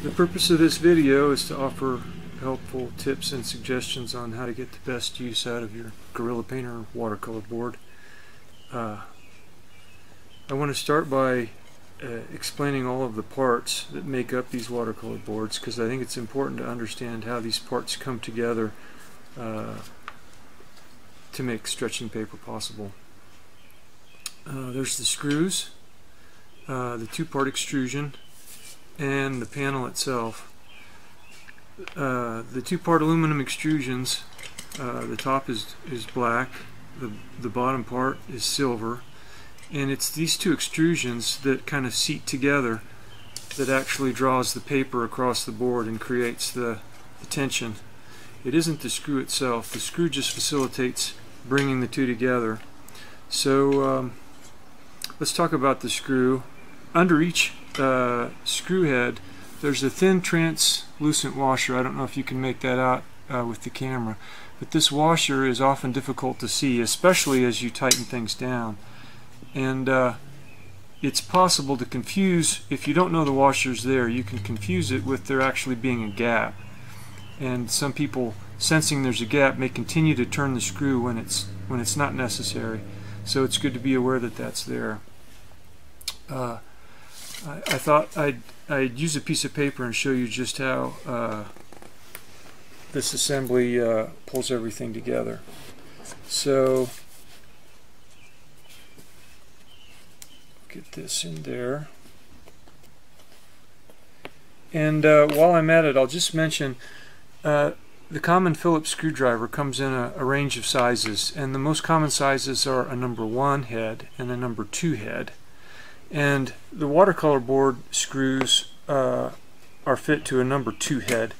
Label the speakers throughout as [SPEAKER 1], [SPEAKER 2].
[SPEAKER 1] The purpose of this video is to offer helpful tips and suggestions on how to get the best use out of your Guerrilla Painter watercolor board. Uh, I want to start by uh, explaining all of the parts that make up these watercolor boards because I think it's important to understand how these parts come together uh, to make stretching paper possible. Uh, there's the screws, uh, the two-part extrusion, and the panel itself. Uh, the two-part aluminum extrusions, uh, the top is, is black, the, the bottom part is silver, and it's these two extrusions that kind of seat together that actually draws the paper across the board and creates the, the tension. It isn't the screw itself. The screw just facilitates bringing the two together. So um, let's talk about the screw. Under each uh, screw head there's a thin translucent washer. I don't know if you can make that out uh, with the camera. But this washer is often difficult to see, especially as you tighten things down. And uh, it's possible to confuse, if you don't know the washer's there, you can confuse it with there actually being a gap. And some people, sensing there's a gap, may continue to turn the screw when it's, when it's not necessary. So it's good to be aware that that's there. Uh, I, I, thought I'd, I'd use a piece of paper and show you just how uh, this assembly uh, pulls everything together. So get this in there. And uh, while I'm at it, I'll just mention uh, the common Phillips screwdriver comes in a, a, range of sizes, and the most common sizes are a number one head and a number two head. And the watercolor board screws uh, are fit to a number two head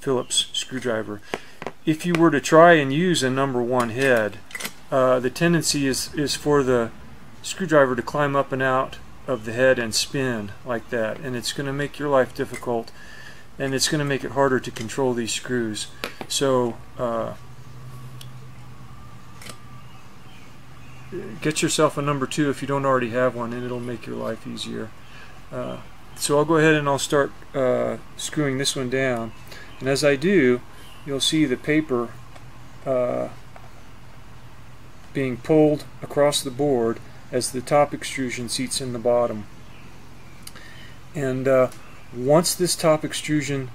[SPEAKER 1] Phillips screwdriver. If you were to try and use a number one head, uh, the tendency is, is for the screwdriver to climb up and out of the head and spin like that and it's going to make your life difficult and it's going to make it harder to control these screws so uh, get yourself a number two if you don't already have one and it'll make your life easier. Uh, so I'll go ahead and I'll start uh, screwing this one down. And as I do you'll see the paper uh, being pulled across the board as the top extrusion seats in the bottom. And uh, once this top extrusion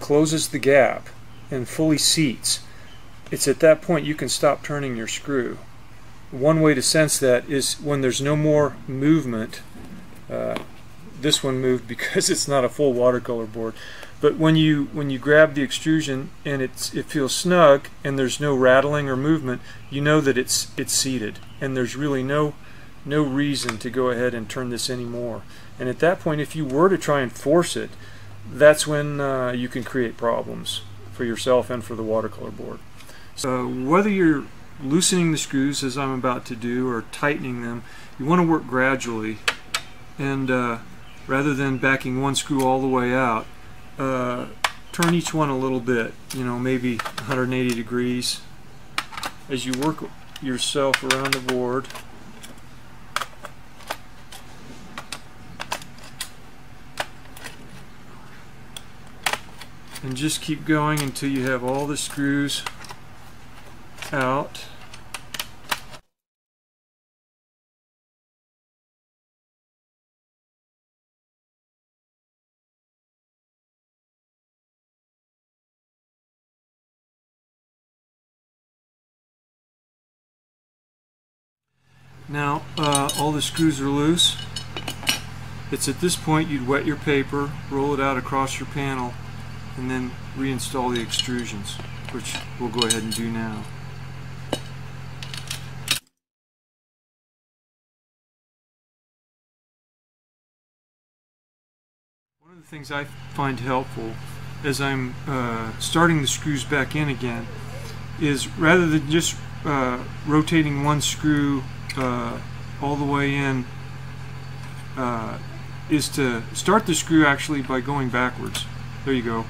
[SPEAKER 1] closes the gap and fully seats it's at that point you can stop turning your screw one way to sense that is when there's no more movement. Uh, this one moved because it's not a full watercolor board. But when you when you grab the extrusion and it's it feels snug and there's no rattling or movement, you know that it's it's seated and there's really no no reason to go ahead and turn this anymore. And at that point, if you were to try and force it, that's when uh, you can create problems for yourself and for the watercolor board. So whether you're loosening the screws as I'm about to do or tightening them you want to work gradually. And uh, rather than backing one screw all the way out uh, turn each one a little bit you know maybe 180 degrees. As you work yourself around the board. And just keep going until you have all the screws out Now uh, all the screws are loose. It's at this point you'd wet your paper, roll it out across your panel, and then reinstall the extrusions, which we'll go ahead and do now. One of the things I find helpful as I'm uh, starting the screws back in again is rather than just uh, rotating one screw uh, all the way in uh, is to start the screw actually by going backwards. There you go.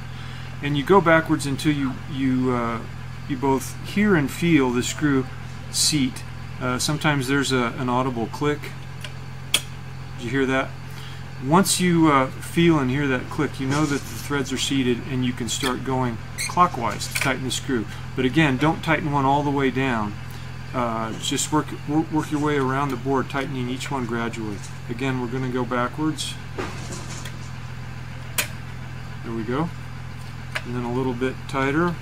[SPEAKER 1] And you go backwards until you you uh, you both hear and feel the screw seat. Uh, sometimes there's a, an audible click. Did you hear that? Once you uh, feel and hear that click, you know that the threads are seated and you can start going clockwise to tighten the screw. But again, don't tighten one all the way down. Uh, just work, work work your way around the board, tightening each one gradually. Again, we're going to go backwards. There we go. And then a little bit tighter.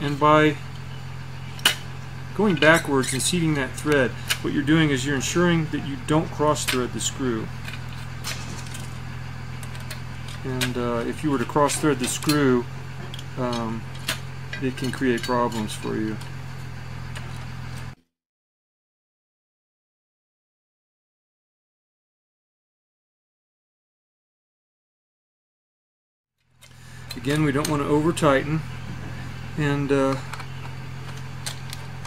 [SPEAKER 1] And by going backwards and seating that thread, what you're doing is you're ensuring that you don't cross thread the screw. And uh, if you were to cross thread the screw, um, it can create problems for you. Again, we don't want to over tighten. And uh,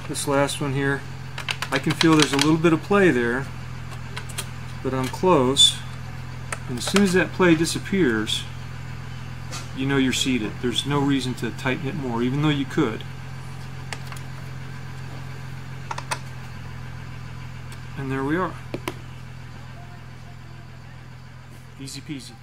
[SPEAKER 1] this last one here, I can feel there's a little bit of play there, but I'm close. And as soon as that play disappears, you know you're seated. There's no reason to tighten it more, even though you could. And there we are. Easy peasy.